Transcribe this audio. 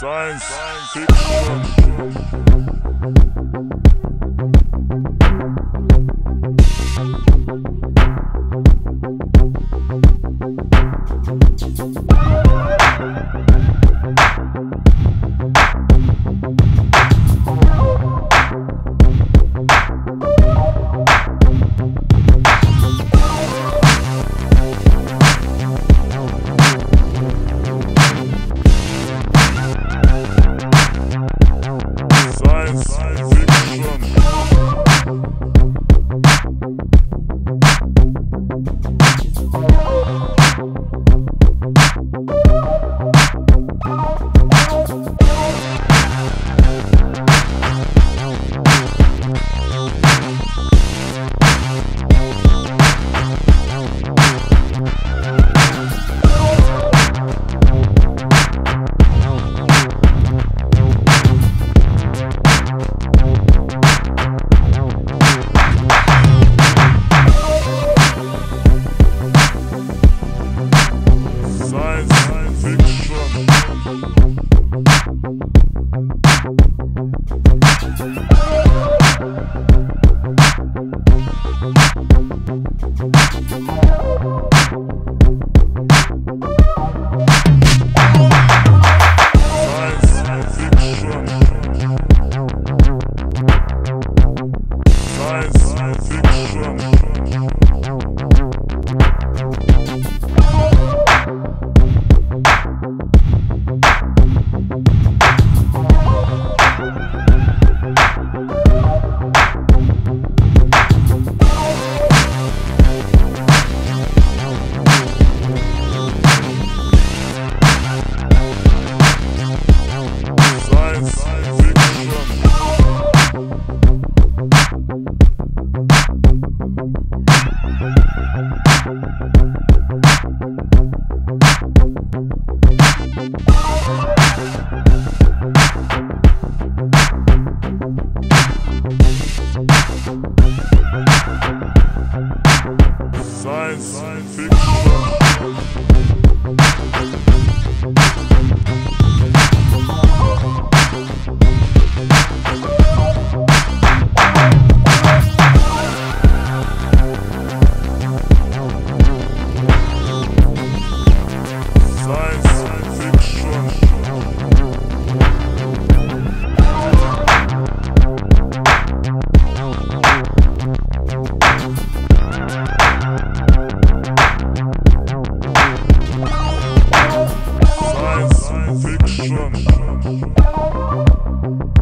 Science Fiction. Thank you. Thank you. Thank you.